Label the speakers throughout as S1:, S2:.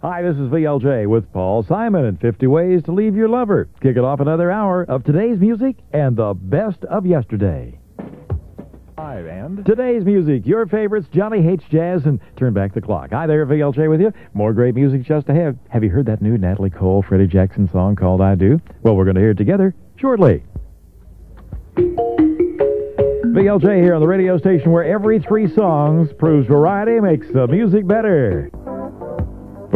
S1: Hi, this is VLJ with Paul Simon and 50 Ways to Leave Your Lover. Kick it off another hour of today's music and the best of yesterday. Hi, and today's music, your favorites, Johnny Hates Jazz, and Turn Back the Clock. Hi there, VLJ with you. More great music just ahead. Have you heard that new Natalie Cole, Freddie Jackson song called I Do? Well, we're going to hear it together shortly. VLJ here on the radio station where every three songs proves variety makes the music better.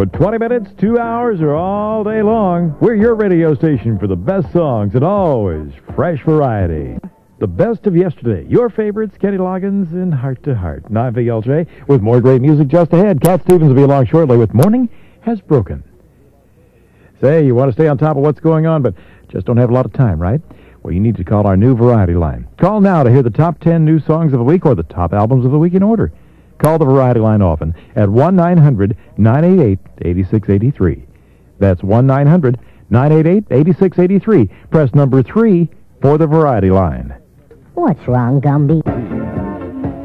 S1: For 20 minutes, two hours, or all day long, we're your radio station for the best songs and always fresh variety. The best of yesterday. Your favorites, Kenny Loggins and Heart to Heart. And I'm VLJ with more great music just ahead. Cat Stevens will be along shortly with Morning Has Broken. Say, you want to stay on top of what's going on, but just don't have a lot of time, right? Well, you need to call our new variety line. Call now to hear the top 10 new songs of the week or the top albums of the week in order. Call the Variety Line often at 1-900-988-8683. That's 1-900-988-8683. Press number 3 for the Variety Line.
S2: What's wrong, Gumby?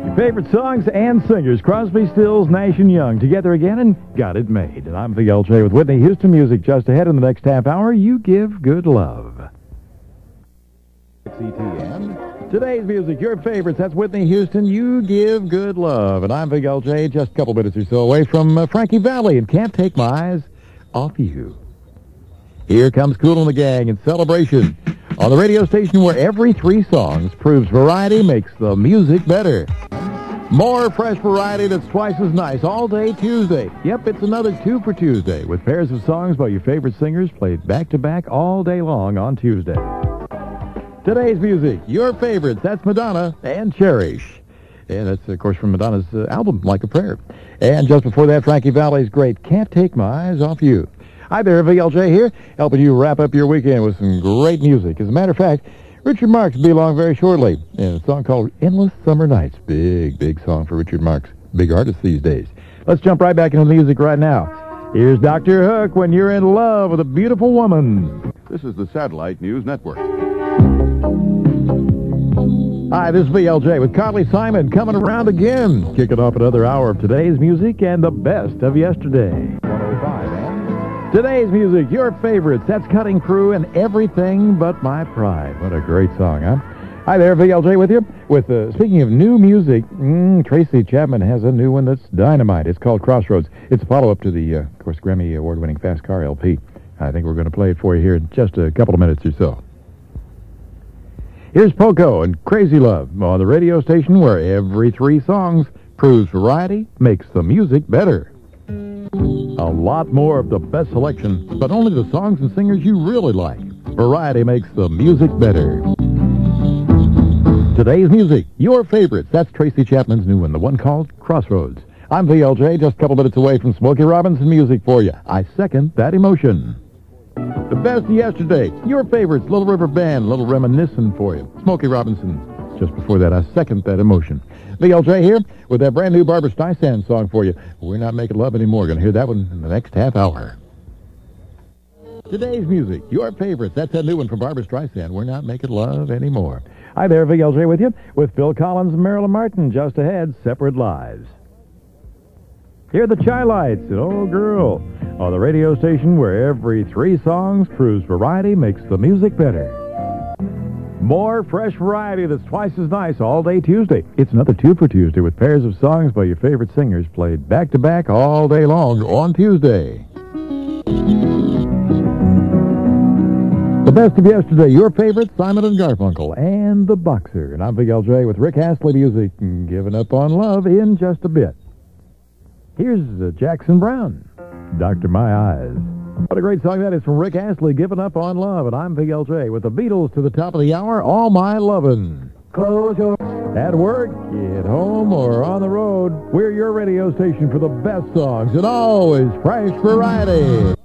S1: Your favorite songs and singers, Crosby, Stills, Nash and Young, together again and got it made. And I'm VLJ with Whitney Houston Music just ahead in the next half hour. You give good love. CTN. Today's music, your favorites. That's Whitney Houston. You give good love. And I'm VLJ, just a couple minutes or so away from uh, Frankie Valli and can't take my eyes off you. Here comes Kool and the Gang in celebration on the radio station where every three songs proves variety makes the music better. More fresh variety that's twice as nice all day Tuesday. Yep, it's another two for Tuesday with pairs of songs by your favorite singers played back to back all day long on Tuesday. Today's music, your favorites. That's Madonna and Cherish. And that's, of course, from Madonna's uh, album, Like a Prayer. And just before that, Frankie Valli's great Can't Take My Eyes Off You. Hi there, VLJ here, helping you wrap up your weekend with some great music. As a matter of fact, Richard Marx will be along very shortly in a song called Endless Summer Nights. Big, big song for Richard Marx. Big artist these days. Let's jump right back into the music right now. Here's Dr. Hook when you're in love with a beautiful woman.
S3: This is the Satellite News Network.
S1: Hi, this is VLJ with Carly Simon coming around again, kicking off another hour of today's music and the best of yesterday. 105 and today's music, your favorites. That's Cutting Crew and Everything But My Pride. What a great song, huh? Hi there, VLJ with you. With uh, speaking of new music, mm, Tracy Chapman has a new one that's dynamite. It's called Crossroads. It's a follow-up to the, uh, of course, Grammy award-winning Fast Car LP. I think we're going to play it for you here in just a couple of minutes or so. Here's Poco and Crazy Love on the radio station where every three songs proves variety makes the music better. A lot more of the best selection, but only the songs and singers you really like. Variety makes the music better. Today's music, your favorites. That's Tracy Chapman's new one, the one called Crossroads. I'm VLJ, just a couple minutes away from Smokey Robinson music for you. I second that emotion. The best of yesterday. Your favorites, Little River Band, a little reminiscent for you. Smokey Robinson. Just before that, I second that emotion. VLJ here with that brand new Barbra Streisand song for you. We're not making love anymore. Going to hear that one in the next half hour. Today's music, your favorites. That's that new one from Barbra Streisand. We're not making love anymore. Hi there, VLJ with you with Phil Collins and Marilyn Martin. Just ahead, Separate Lives. Hear the Chi-Lites Oh Girl on the radio station where every three songs proves variety makes the music better. More fresh variety that's twice as nice all day Tuesday. It's another two for Tuesday with pairs of songs by your favorite singers played back to back all day long on Tuesday. The best of yesterday, your favorite, Simon and Garfunkel, and The Boxer. And I'm VLJ with Rick Astley music giving up on love in just a bit. Here's uh, Jackson Browne, Doctor My Eyes. What a great song that is from Rick Astley, Giving Up on Love. And I'm VLJ with the Beatles to the top of the hour, All My Lovin'. Close your... At work, at home, or on the road, we're your radio station for the best songs and always fresh variety.